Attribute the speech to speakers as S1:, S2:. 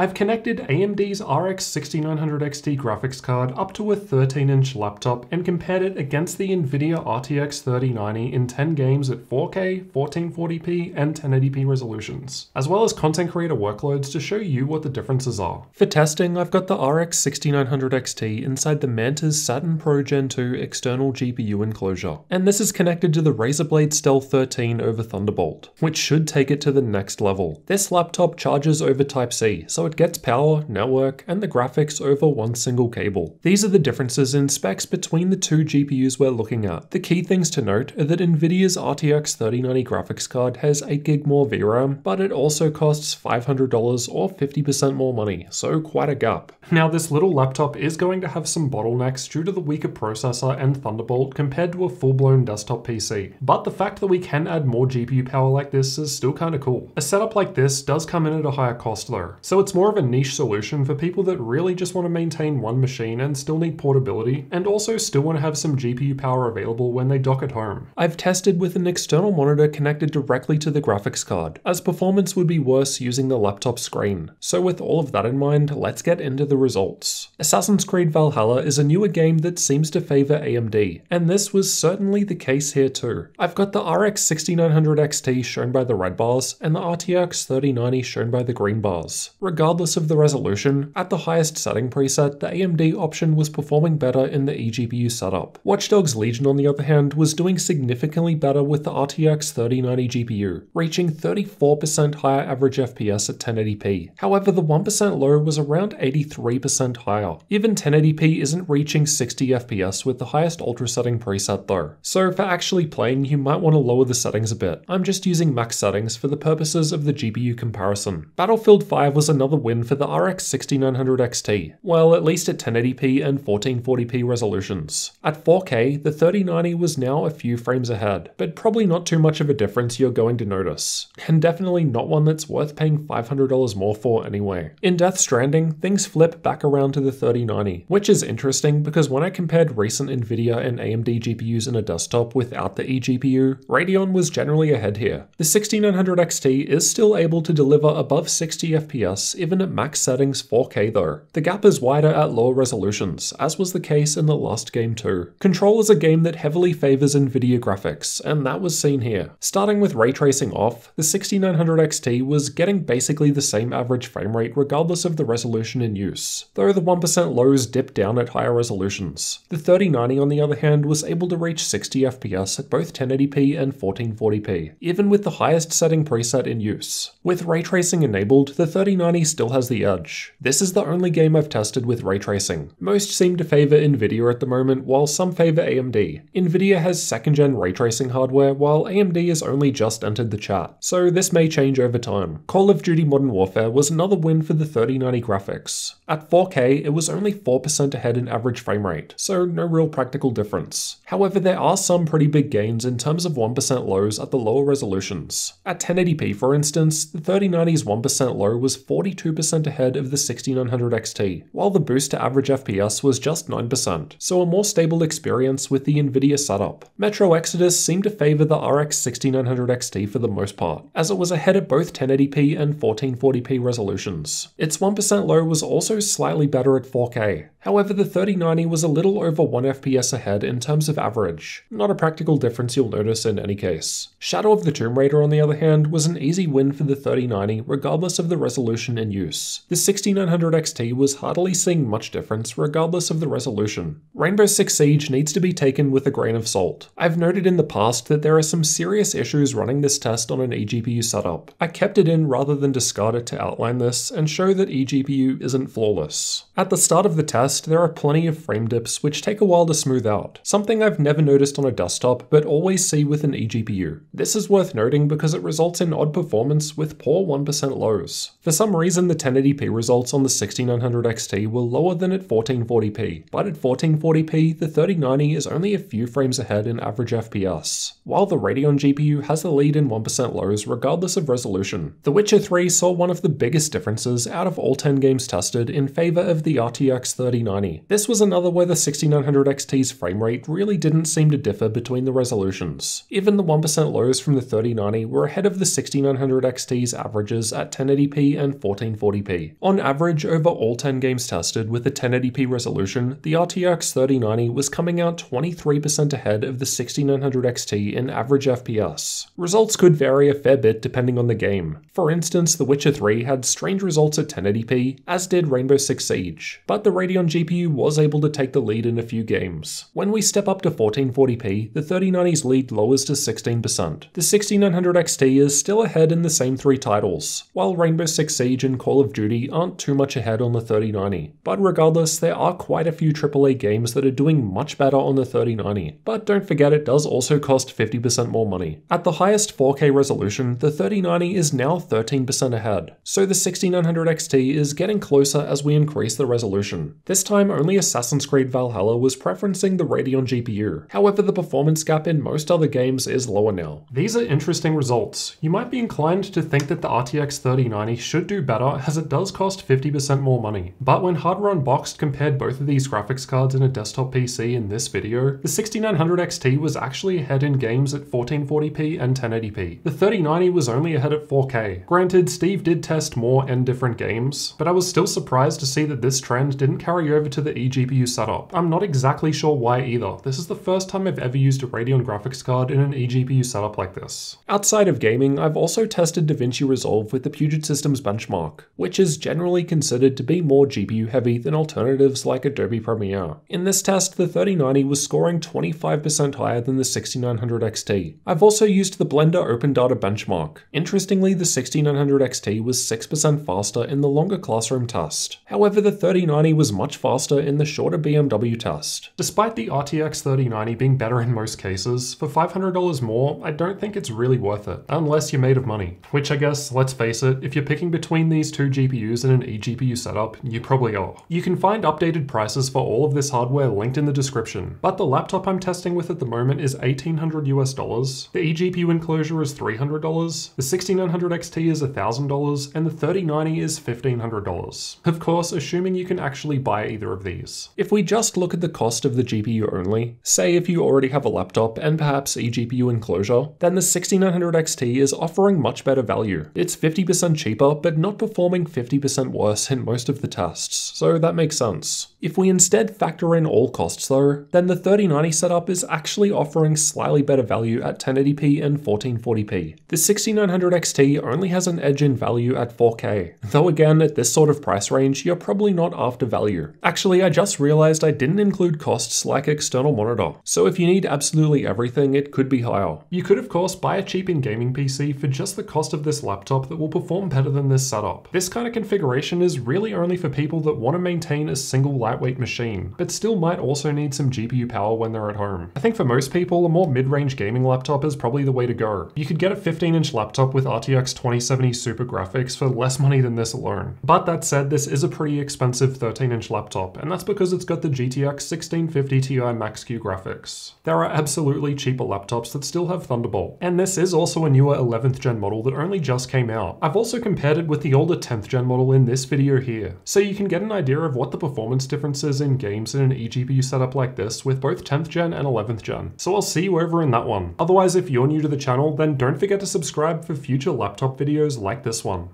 S1: I've connected AMD's RX 6900 XT graphics card up to a 13-inch laptop and compared it against the Nvidia RTX 3090 in 10 games at 4K, 1440p, and 1080p resolutions, as well as content creator workloads to show you what the differences are. For testing, I've got the RX 6900 XT inside the Mantiz Saturn Pro Gen 2 external GPU enclosure, and this is connected to the Razer Blade Stealth 13 over Thunderbolt, which should take it to the next level. This laptop charges over Type-C, so gets power, network, and the graphics over one single cable. These are the differences in specs between the two GPUs we're looking at. The key things to note are that Nvidia's RTX 3090 graphics card has 8GB more VRAM, but it also costs $500 or 50% more money, so quite a gap. Now this little laptop is going to have some bottlenecks due to the weaker processor and Thunderbolt compared to a full-blown desktop PC, but the fact that we can add more GPU power like this is still kinda cool. A setup like this does come in at a higher cost though, so it's more of a niche solution for people that really just want to maintain one machine and still need portability, and also still want to have some GPU power available when they dock at home. I've tested with an external monitor connected directly to the graphics card, as performance would be worse using the laptop screen. So with all of that in mind, let's get into the results. Assassin's Creed Valhalla is a newer game that seems to favour AMD, and this was certainly the case here too. I've got the RX 6900 XT shown by the red bars, and the RTX 3090 shown by the green bars. Regardless of the resolution, at the highest setting preset, the AMD option was performing better in the eGPU setup. Watch Dogs Legion on the other hand was doing significantly better with the RTX 3090 GPU, reaching 34% higher average FPS at 1080p. However, the 1% low was around 83% higher. Even 1080p isn't reaching 60 FPS with the highest ultra setting preset though. So for actually playing, you might want to lower the settings a bit. I'm just using max settings for the purposes of the GPU comparison. Battlefield 5 was another win for the RX 6900 XT, well at least at 1080p and 1440p resolutions. At 4K, the 3090 was now a few frames ahead, but probably not too much of a difference you're going to notice, and definitely not one that's worth paying $500 more for anyway. In Death Stranding, things flip back around to the 3090, which is interesting because when I compared recent Nvidia and AMD GPUs in a desktop without the eGPU, Radeon was generally ahead here. The 6900 XT is still able to deliver above 60 FPS even at max settings 4K though. The gap is wider at lower resolutions, as was the case in the last game too. Control is a game that heavily favours Nvidia graphics, and that was seen here. Starting with ray tracing off, the 6900 XT was getting basically the same average frame rate regardless of the resolution in use, though the 1% lows dipped down at higher resolutions. The 3090 on the other hand was able to reach 60 FPS at both 1080p and 1440p, even with the highest setting preset in use. With ray tracing enabled, the 3090 still has the edge. This is the only game I've tested with ray tracing. Most seem to favour Nvidia at the moment, while some favour AMD. Nvidia has second gen ray tracing hardware, while AMD has only just entered the chat, so this may change over time. Call of Duty Modern Warfare was another win for the 3090 graphics. At 4K, it was only 4% ahead in average frame rate, so no real practical difference. However, there are some pretty big gains in terms of 1% lows at the lower resolutions. At 1080p for instance, the 3090's 1% low was 42% ahead of the 6900 XT, while the boost to average FPS was just 9%, so a more stable experience with the Nvidia setup. Metro Exodus seemed to favour the RX 6900 XT for the most part, as it was ahead at both 1080p and 1440p resolutions. Its 1% low was also slightly better at 4K, However, the 3090 was a little over 1 FPS ahead in terms of average, not a practical difference you'll notice in any case. Shadow of the Tomb Raider on the other hand was an easy win for the 3090 regardless of the resolution in use. The 6900 XT was hardly seeing much difference regardless of the resolution. Rainbow Six Siege needs to be taken with a grain of salt. I've noted in the past that there are some serious issues running this test on an eGPU setup. I kept it in rather than discard it to outline this and show that eGPU isn't flawless. At the start of the test, there are plenty of frame dips which take a while to smooth out, something I've never noticed on a desktop but always see with an eGPU. This is worth noting because it results in odd performance with poor 1% lows. For some reason the 1080p results on the 6900 XT were lower than at 1440p, but at 1440p the 3090 is only a few frames ahead in average FPS, while the Radeon GPU has the lead in 1% lows regardless of resolution. The Witcher 3 saw one of the biggest differences out of all 10 games tested in favour of the RTX 3090. This was another where the 6900 XT's frame rate really didn't seem to differ between the resolutions. Even the 1% lows from the 3090 were ahead of the 6900 XT's averages at 1080p and 1440p. On average, over all 10 games tested with a 1080p resolution, the RTX 3090 was coming out 23% ahead of the 6900 XT in average FPS. Results could vary a fair bit depending on the game. For instance, The Witcher 3 had strange results at 1080p, as did Rainbow Six Siege, but the Radeon GPU was able to take the lead in a few games. When we step up to 1440p, the 3090's lead lowers to 16%. The 6900 XT is still ahead in the same three titles, while Rainbow Six Siege and Call of Duty aren't too much ahead on the 3090. But regardless, there are quite a few AAA games that are doing much better on the 3090. But don't forget it does also cost 50% more money. At the highest 4K resolution, the 3090 is now 13% ahead, so the 6900 XT is getting closer as we increase the resolution. This time only Assassin's Creed Valhalla was preferencing the Radeon GPU, however the performance gap in most other games is lower now. These are interesting results. You might be inclined to think that the RTX 3090 should do better as it does cost 50% more money, but when Hardware Unboxed compared both of these graphics cards in a desktop PC in this video, the 6900 XT was actually ahead in games at 1440p and 1080p. The 3090 was only ahead at 4K. Granted, Steve did test more and different games, but I was still surprised to see that this trend didn't carry over to the eGPU setup. I'm not exactly sure why either. This is the first time I've ever used a Radeon graphics card in an eGPU setup like this. Outside of gaming, I've also tested DaVinci Resolve with the Puget Systems benchmark, which is generally considered to be more GPU heavy than alternatives like Adobe Premiere. In this test, the 3090 was scoring 25% higher than the 6900 XT. I've also used the Blender Open Data benchmark. Interestingly, the 6900 XT was 6% faster in the longer classroom test. However, the 3090 was much faster in the shorter BMW test. Despite the RTX 3090 being better in most cases, for $500 more, I don't think it's really worth it, unless you're made of money. Which I guess, let's face it, if you're picking between these two GPUs in an eGPU setup, you probably are. You can find updated prices for all of this hardware linked in the description, but the laptop I'm testing with at the moment is 1800 US dollars, the eGPU enclosure is $300, the 6900 XT is $1000, and the 3090 is $1500. Of course, assuming you can actually buy either of these. If we just look at the cost of the GPU only, say if you already have a laptop and perhaps eGPU enclosure, then the 6900 XT is offering much better value. It's 50% cheaper, but not performing 50% worse in most of the tests, so that makes sense. If we instead factor in all costs though, then the 3090 setup is actually offering slightly better value at 1080p and 1440p. The 6900 XT only has an edge in value at 4K, though again at this sort of price range you're probably not after value. Actually I just realized I didn't include costs like external monitor, so if you need absolutely everything it could be higher. You could of course buy a cheap in-gaming PC for just the cost of this laptop that will perform better than this setup. This kind of configuration is really only for people that want to maintain a single lightweight machine, but still might also need some GPU power when they're at home. I think for most people, a more mid-range gaming laptop is probably the way to go. You could get a 15-inch laptop with RTX 2070 Super graphics for less money than this alone. But that said, this is a pretty expensive 13-inch laptop, and that's because it's got the GTX 1650 Ti Max-Q graphics. There are absolutely cheaper laptops that still have Thunderbolt, and this is also a newer 11th gen model that only just came out. I've also compared it with the older 10th gen model in this video here, so you can get an idea of what the performance differences in games in an eGPU setup like this with both 10th gen and 11th gen. So I'll see you over in that one. Otherwise, if you're new to the channel, then don't forget to subscribe for future laptop videos like this one.